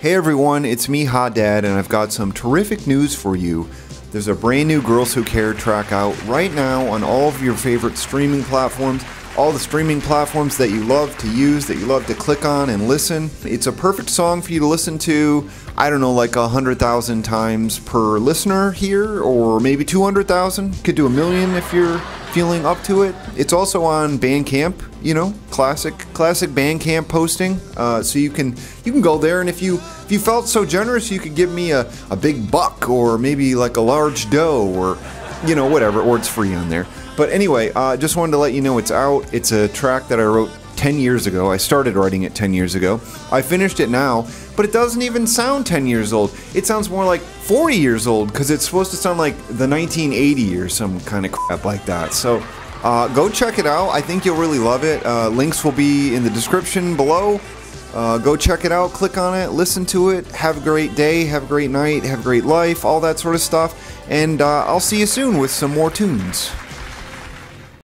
Hey everyone, it's me, Hot Dad, and I've got some terrific news for you. There's a brand new Girls Who Care track out right now on all of your favorite streaming platforms, all the streaming platforms that you love to use, that you love to click on and listen. It's a perfect song for you to listen to, I don't know, like a hundred thousand times per listener here, or maybe 200,000. Could do a million if you're feeling up to it. It's also on Bandcamp, you know, classic classic Bandcamp posting. Uh, so you can you can go there, and if you if you felt so generous, you could give me a, a big buck or maybe like a large dough or you know whatever, or it's free on there. But anyway, uh, just wanted to let you know it's out. It's a track that I wrote 10 years ago. I started writing it 10 years ago. I finished it now, but it doesn't even sound 10 years old. It sounds more like 40 years old because it's supposed to sound like the 1980 or some kind of crap like that. So uh, go check it out. I think you'll really love it. Uh, links will be in the description below. Uh, go check it out, click on it, listen to it. Have a great day, have a great night, have a great life, all that sort of stuff. And uh, I'll see you soon with some more tunes.